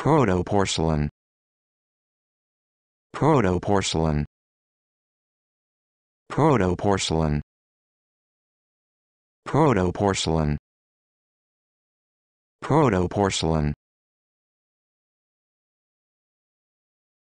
Proto-porcelain. Proto-porcelain. Proto-porcelain. Proto-porcelain. Proto-porcelain.